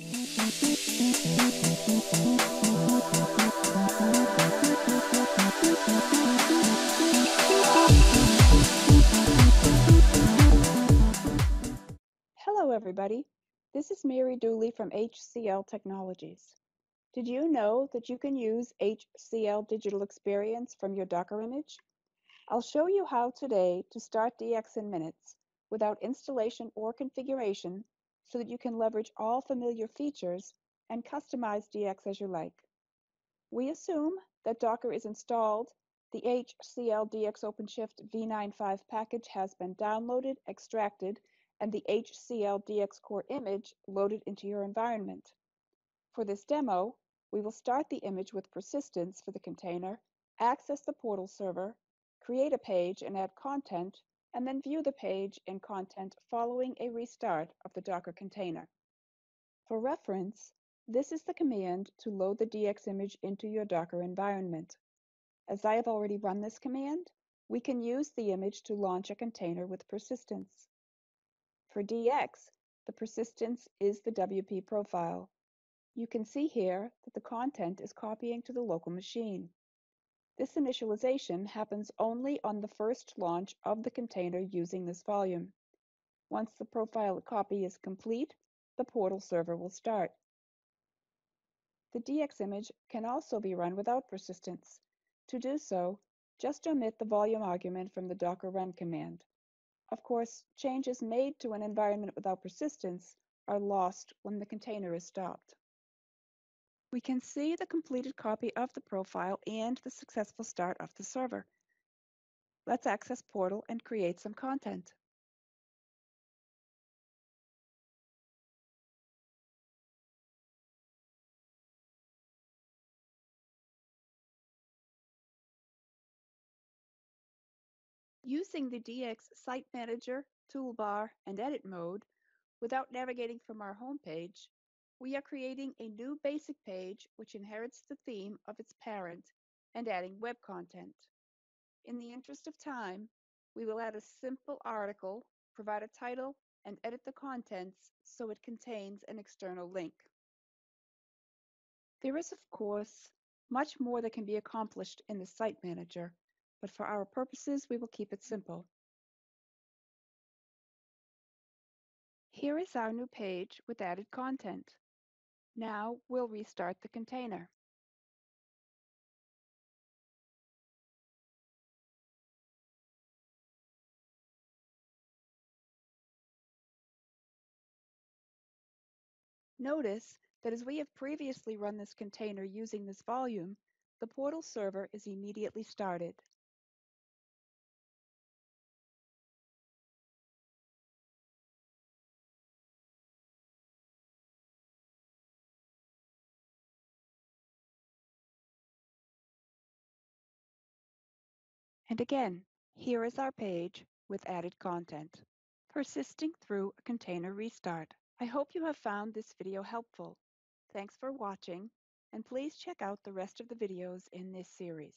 Hello, everybody. This is Mary Dooley from HCL Technologies. Did you know that you can use HCL Digital Experience from your Docker image? I'll show you how today to start DX in minutes without installation or configuration so that you can leverage all familiar features and customize DX as you like. We assume that Docker is installed, the HCL DX OpenShift v95 package has been downloaded, extracted, and the HCL DX Core image loaded into your environment. For this demo, we will start the image with persistence for the container, access the portal server, create a page and add content, and then view the page and content following a restart of the Docker container. For reference, this is the command to load the DX image into your Docker environment. As I have already run this command, we can use the image to launch a container with persistence. For DX, the persistence is the WP profile. You can see here that the content is copying to the local machine. This initialization happens only on the first launch of the container using this volume. Once the profile copy is complete, the portal server will start. The DX image can also be run without persistence. To do so, just omit the volume argument from the docker run command. Of course, changes made to an environment without persistence are lost when the container is stopped. We can see the completed copy of the profile and the successful start of the server. Let's access Portal and create some content. Using the DX Site Manager, Toolbar, and Edit mode, without navigating from our home page, we are creating a new basic page which inherits the theme of its parent and adding web content. In the interest of time, we will add a simple article, provide a title, and edit the contents so it contains an external link. There is, of course, much more that can be accomplished in the Site Manager, but for our purposes, we will keep it simple. Here is our new page with added content. Now we'll restart the container. Notice that as we have previously run this container using this volume, the portal server is immediately started. And again, here is our page with added content. Persisting through a container restart. I hope you have found this video helpful. Thanks for watching, and please check out the rest of the videos in this series.